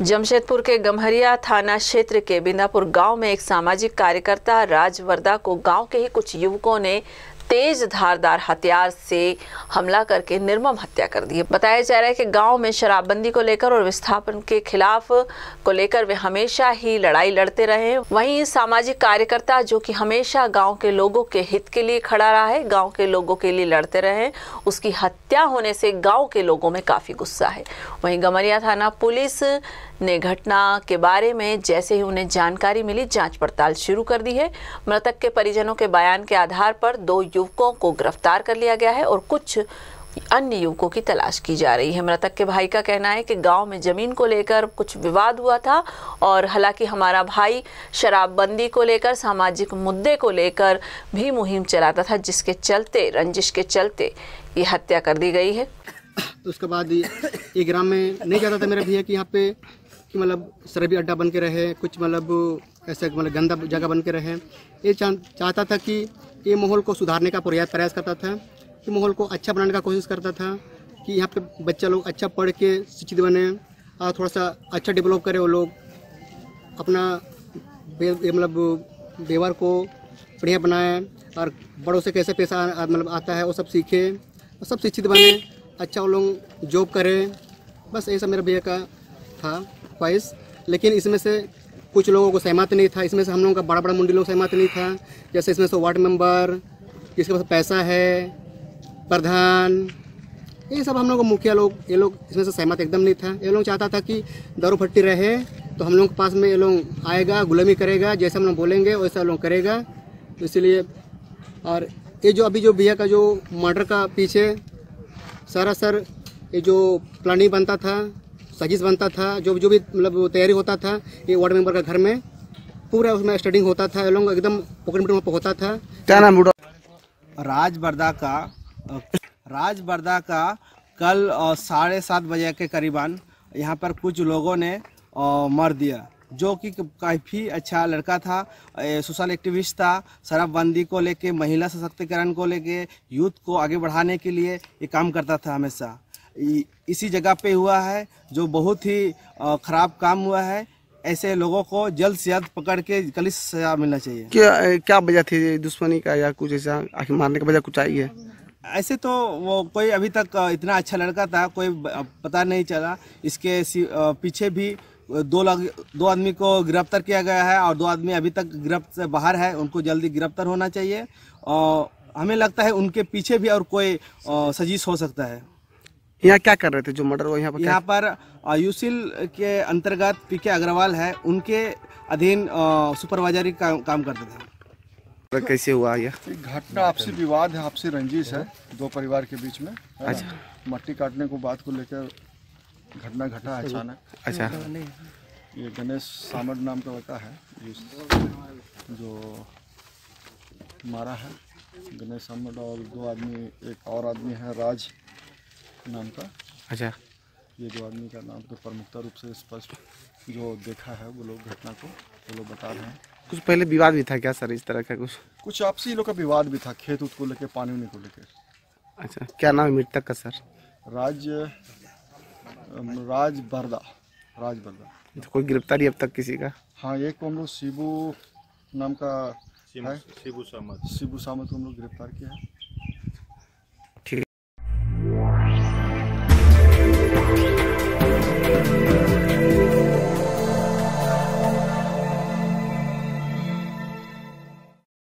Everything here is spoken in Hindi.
जमशेदपुर के गम्हरिया थाना क्षेत्र के बिंदापुर गाँव में एक सामाजिक कार्यकर्ता राजवर्दा को गाँव के ही कुछ युवकों ने तेज धारदार हथियार से हमला करके निर्मम हत्या कर दी। बताया जा रहा है कि गाँव में शराबबंदी को लेकर और विस्थापन के खिलाफ को लेकर वे हमेशा ही लड़ाई लड़ते रहे वहीं सामाजिक कार्यकर्ता जो कि हमेशा गाँव के लोगों के हित के लिए खड़ा रहा है, गाँव के लोगों के लिए लड़ते रहे उसकी हत्या होने से गाँव के लोगों में काफ़ी गुस्सा है। वहीं गमरिया थाना पुलिस ने घटना के बारे में जैसे ही उन्हें जानकारी मिली, जाँच पड़ताल शुरू कर दी है। मृतक के परिजनों के बयान के आधार पर दो युवकों को गिरफ़्तार कर लिया गया है और कुछ अन्य युवकों की तलाश की जा रही है। मृतक के भाई का कहना है कि गाँव में ज़मीन को लेकर कुछ विवाद हुआ था और हालाँकि हमारा भाई शराबबंदी को लेकर, सामाजिक मुद्दे को लेकर भी मुहिम चलाता था, जिसके चलते, रंजिश के चलते ये हत्या कर दी गई है। तो उसके बाद ये ग्राम में नहीं चाहता था मेरा भैया कि यहाँ पे कि मतलब शराबी अड्डा बन के रहे, कुछ मतलब ऐसे मतलब गंदा जगह बन के रहे। ये चाहता था कि ये माहौल को सुधारने का प्रयास प्रयास करता था, कि माहौल को अच्छा बनाने का कोशिश करता था, कि यहाँ पे बच्चा लोग अच्छा पढ़ के शिक्षित बने, और थोड़ा सा अच्छा डेवलप करें वो लोग। अपना मतलब व्यवहार को बढ़िया बनाए, और बड़ों से कैसे पैसा मतलब आता है वो सब सीखे, और सब शिक्षित बने अच्छा वो लोग जॉब करें। बस ये सब मेरे भैया का था। ख्वाहिश लेकिन इसमें से कुछ लोगों को सहमत नहीं था। इसमें से हम लोगों का बड़ा बड़ा मुंडी लोग सहमत नहीं था। जैसे इसमें से वार्ड मेंबर, जिसके पास पैसा है, प्रधान, ये सब हम लोग को मुखिया लोग, ये लोग इसमें से सहमत एकदम नहीं था। ये लोग चाहता था कि दारू फट्टी रहे तो हम लोग के पास में ये लोग आएगा, गुलामी करेगा, जैसे हम लोग बोलेंगे, वैसा लोग करेगा। तो इसलिए और ये जो अभी जो भैया का जो मर्डर का पीछे सारा सर, ये जो प्लानिंग बनता था साजिश बनता था जो जो भी मतलब तैयारी होता था ये वार्ड मेंबर का घर में पूरा उसमें स्टडिंग होता था ये लोग एकदम पकड़ में होता था। क्या नाम राज बरदा का राज बरदा का कल साढ़े सात बजे के करीबन यहाँ पर कुछ लोगों ने मर दिया जो कि काफ़ी अच्छा लड़का था सोशल एक्टिविस्ट था शराबबंदी को लेके महिला सशक्तिकरण को लेके यूथ को आगे बढ़ाने के लिए ये काम करता था हमेशा। इसी जगह पे हुआ है जो बहुत ही खराब काम हुआ है। ऐसे लोगों को जल्द से जल्द पकड़ के कलिस सजा मिलना चाहिए। क्या क्या वजह थी दुश्मनी का या कुछ ऐसा आखिर मारने की वजह कुछ आई है? ऐसे तो वो कोई अभी तक इतना अच्छा लड़का था कोई पता नहीं चला। इसके पीछे भी दो लग, दो आदमी को गिरफ़्तार किया गया है और दो आदमी अभी तक गिरफ्त से बाहर है उनको जल्दी गिरफ़्तार होना चाहिए। और हमें लगता है उनके पीछे भी और कोई सजीश हो सकता है। यहाँ क्या कर रहे थे जो मर्डर हुआ यहाँ पर? यहाँ पर यूसिल के अंतर्गत पी के अग्रवाल है उनके अधीन सुपरवाइजरी का, काम करते थे। कैसे हुआ यह घटना आपसी विवाद है आपसी रंजिश है दो परिवार के बीच में अच्छा। मट्टी काटने को बात को लेकर घटना घटा है अचानक। अच्छा। ये गणेश सामड नाम का लड़का है जो मारा है गणेश सामड और दो आदमी एक और आदमी है राज। नाम का अच्छा। ये दो आदमी का नाम तो प्रमुखता रूप से स्पष्ट जो देखा है वो लोग घटना को वो लोग बता रहे हैं। कुछ पहले विवाद भी था क्या सर इस तरह का कुछ? कुछ आपसी लोग का विवाद भी था खेत उत को लेकर पानी उनी को लेकर अच्छा क्या नाम है मृतक का सर? राज राज बरदा राज बरदा। तो कोई गिरफ्तारी अब तक किसी का? हाँ एक को हम लोग शिबू नाम का है। शिबू सामत। शिबू सामत को हम लोग गिरफ़्तार किया है।